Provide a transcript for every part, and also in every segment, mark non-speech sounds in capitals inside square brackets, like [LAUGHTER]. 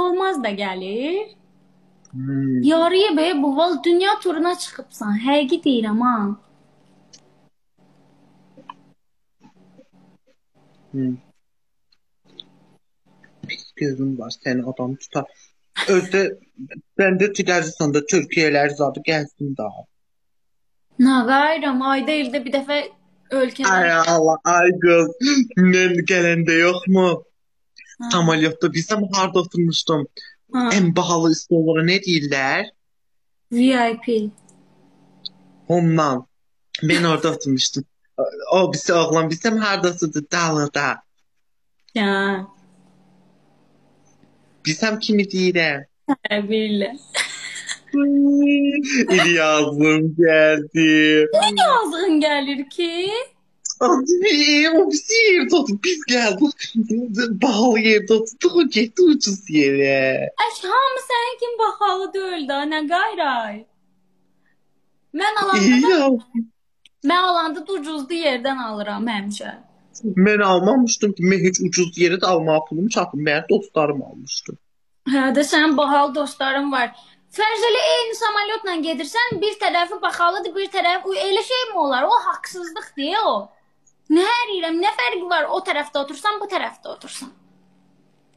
olmaz da gəlir. Hmm. Yarıya be bu val dünya turuna çıxıbsan. Həqiqi deyirəm ha. Hmm. Pis gözün var, seni adam tutar. Özde ben de Ticaristan da Türkiye'ler zaten gelsin daha. Nə qayıram ayda ildə bir dəfə ölkədən. Ay Allah, ay kız. Ne Ha. Tam ameliyatta harda oturmuştum? Ha. En bahalı istolara ne deyirlər? VIP. Ondan. Ben orada [LAUGHS] oturmuştum. O bizi oğlan bizim hardasıdır dalıda. Ya. Biz hem kimi deyirəm? Birlə. [LAUGHS] İlyazım geldi. Ne yazığın gelir ki? Oturup biz geldik. Pahalı yerde oturduk o gitti ucuz yere. Əş hamı sənin kimi baxalı deyil da, nə qayray. Mən alanda mən alanda da ucuzlu yerdən alıram həmişə. Ben almamıştım ki. Ben hiç ucuz yere de almaya pulum çatmıyor. Benim dostlarım almıştı. Hə də sənin bahalı dostların var. Fərz elə eyni samolyotla gedirsən, bir tərəfi baxalıdır, bir tərəf o elə şey mi olar? O haqsızlıqdır o. Nə deyirəm, nə fərqi var o tərəfdə otursan, bu tərəfdə otursan?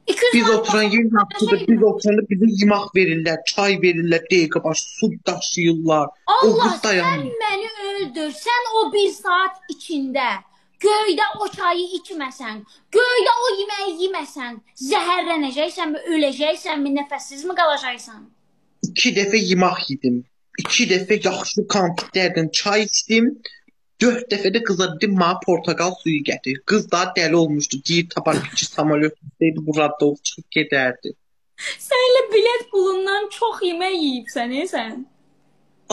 200 Biz oturan yerin hakkında biz oturanda bize yemek verirler, çay verirler, dəqiqə başı su daşıyırlar. Allah sən məni öldür. Sən o bir saat içində göydə o çayı içməsən, göydə o yeməyi yeməsən, zəhərlənəcəksənmi, öləcəksənmi, nəfəssizmi qalacaqsan? İki dəfə yemek yedim. İki dəfə yaxşı konfitlərdən çay içdim. Dörd dəfə də qıza dedim, mənə portakal suyu gətir. Qız daha dəli olmuşdu. Deyir, tapar ki, samolyot istəydi, burada olub çıxıb gedərdi. [LAUGHS] Sən elə bilet pulundan çox yemək yeyibsən, e sən.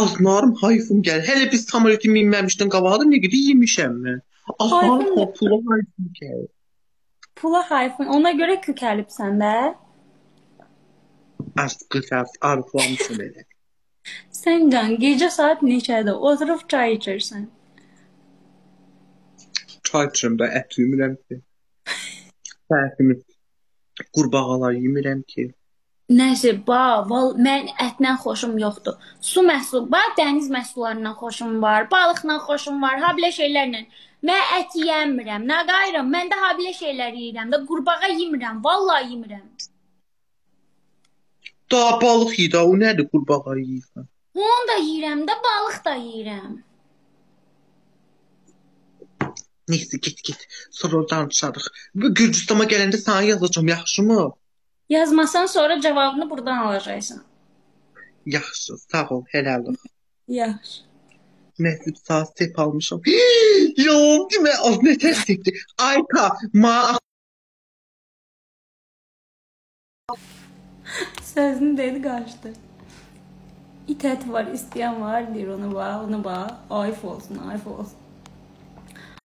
Azlarım hayfım gəlir. Hələ biz samolyota minməmişdən qabağa ne qədər yemişəm mən. Hayfım ne? toplu hayfım gəlir. Pula hayfın. Ona görə kükəlibsən də. Artıq arıqlamışım elə. [LAUGHS] Sən can gecə saat neçədə oturub çay içirsən? Çay içirəm də ət yemirəm ki. Səhərimi qurbağalar yemirəm ki. Nəsə, ba, val, mən ətlə xoşum yoxdur. Su məhsul, ba, dəniz məhsullarından xoşum var, balıqla xoşum var, ha belə şeylərlə. Mən ət yemirəm. Nə qayıram? Mən də ha belə şeylər yeyirəm də, qurbağa yemirəm, vallahi yemirəm. Daha balıq yedi, o nədir qurbağa yeyirsən? Onu da yeyirəm də, balıq da yeyirəm. Neyse git git. Sonra danışarıq. Gürcüstana gələndə sənə yazacağam, yaxşımı? Yazmasan sonra cavabını buradan alacaqsan. Yaxşı, sağ ol, helal ol. Yaxşı. Məktub saat tep almışam. Yox, demə, az nə tərs etdi. Ayka, ma Sözünü dedi kaçtı. İtet var, isteyen var diyor ona bağ, ona bağ. Ayıp olsun, ayıp olsun.